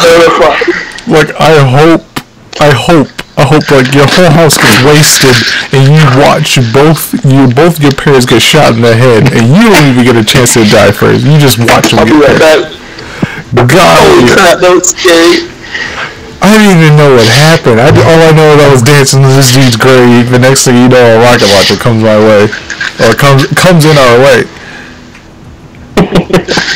like I hope, I hope, I hope like your whole house gets wasted and you watch both you both your parents get shot in the head and you don't even get a chance to die first. You just watch them I'll be right back. God, Holy crap, that was scary. I didn't even know what happened. I, all I know is I was dancing to this dude's grave. The next thing you know, a rocket launcher comes my way, or comes comes in our way.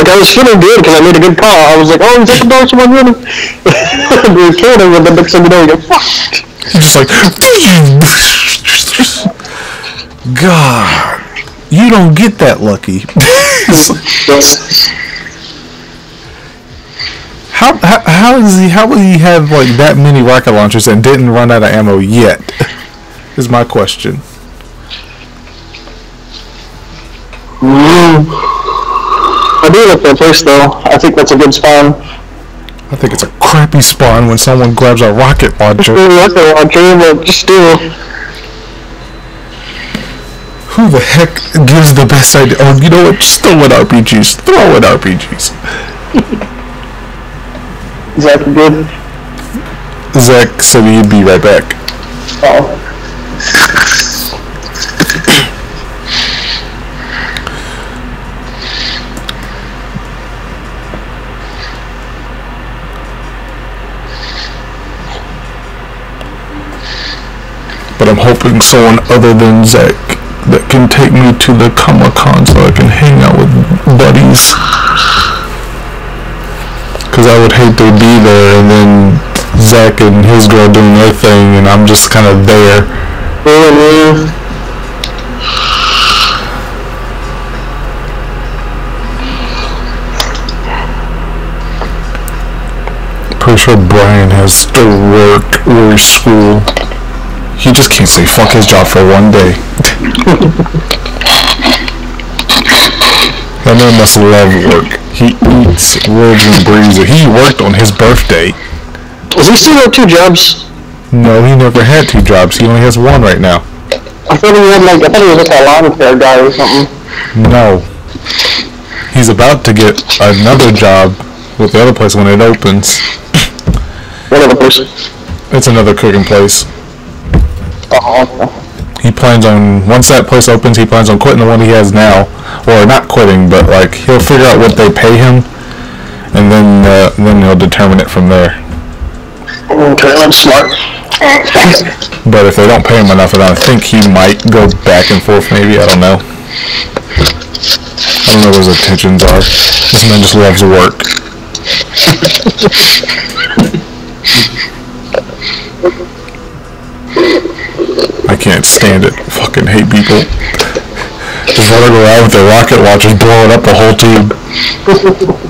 Like I was feeling good because I made a good call. I was like, oh, is that the door someone running? we were killing him, and then next thing you know, you go, fuck. Just like, God, you don't get that lucky. how, how how is he? How would he have like that many rocket launchers and didn't run out of ammo yet? Is my question. Mm. I do like that place though. I think that's a good spawn. I think it's a crappy spawn when someone grabs a rocket launcher. Like launcher, but just still. Who the heck gives the best idea? Oh, you know what? Just throw in RPGs. Throw in RPGs. Is that good? Zach said he'd be right back. Oh. But I'm hoping someone other than Zach that can take me to the Comic Con so I can hang out with buddies. Cause I would hate to be there and then Zach and his girl doing their thing and I'm just kind of there. Mm-hmm. Pretty sure Brian has to work or school. He just can't say fuck his job for one day. that man must love work. He eats, lives, and breathes it. He worked on his birthday. Does he still have two jobs? No, he never had two jobs. He only has one right now. I thought he had like I thought he was like a lawn care guy or something. No. He's about to get another job with the other place when it opens. What other person? It's another cooking place. He plans on once that place opens, he plans on quitting the one he has now, or not quitting, but like he'll figure out what they pay him, and then uh, then he'll determine it from there. Okay, that's smart. But if they don't pay him enough, then I think he might go back and forth. Maybe I don't know. I don't know what his intentions are. This man just loves work. Can't stand it. Fucking hate people. Just running around with their rocket launchers blowing up the whole tube.